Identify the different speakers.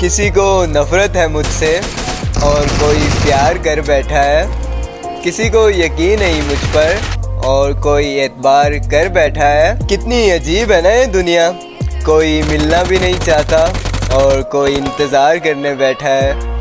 Speaker 1: किसी को नफरत है मुझसे और कोई प्यार कर बैठा है, किसी को यकीन नहीं मुझ पर और कोई एतबार कर बैठा है। कितनी अजीब है ना ये दुनिया। कोई मिलना भी नहीं चाहता और कोई इंतज़ार करने बैठा है।